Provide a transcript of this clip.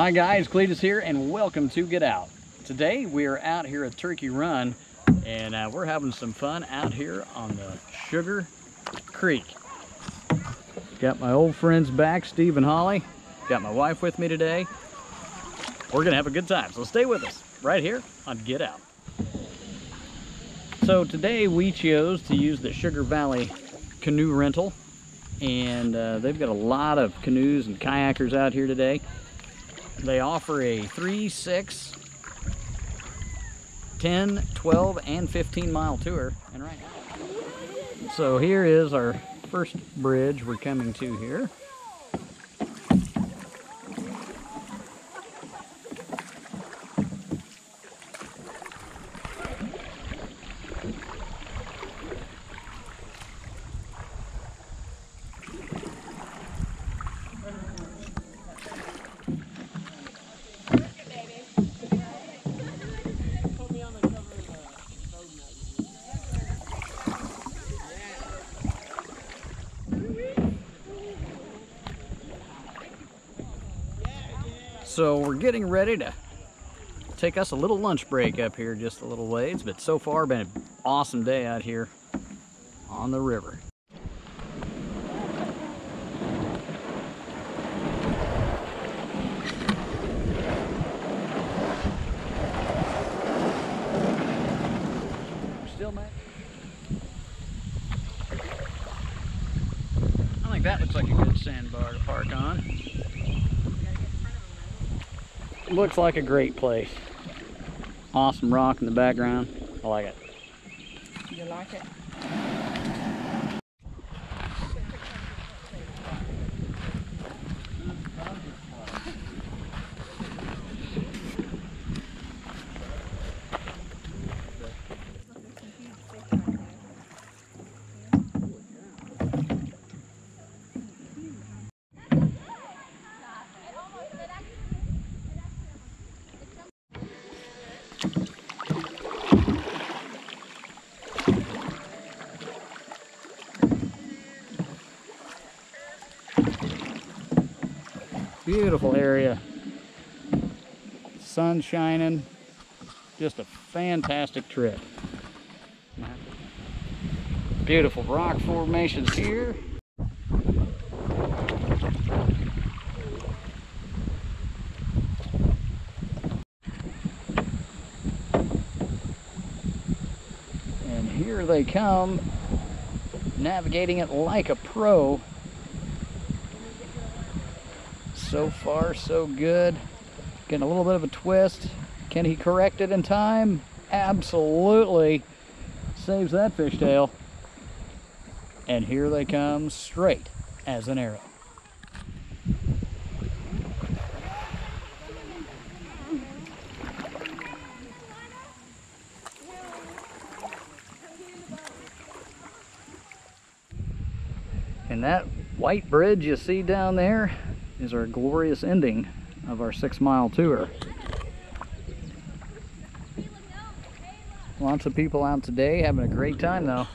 Hi guys, Cletus here and welcome to Get Out. Today we are out here at Turkey Run and uh, we're having some fun out here on the Sugar Creek. Got my old friends back, Steve and Holly. Got my wife with me today. We're gonna have a good time, so stay with us right here on Get Out. So today we chose to use the Sugar Valley canoe rental and uh, they've got a lot of canoes and kayakers out here today. They offer a 3, 6, 10, 12, and 15 mile tour. And right now. So here is our first bridge we're coming to here. So we're getting ready to take us a little lunch break up here just a little ways, but so far been an awesome day out here on the river. Still? I think that looks like a good sandbar to park on. Looks like a great place. Awesome rock in the background. I like it. You like it? Beautiful area. Sun shining. Just a fantastic trip. Beautiful rock formations here. And here they come, navigating it like a pro. So far, so good. Getting a little bit of a twist. Can he correct it in time? Absolutely. Saves that fishtail. And here they come straight as an arrow. And that white bridge you see down there is our glorious ending of our six mile tour. Lots of people out today having a great time though.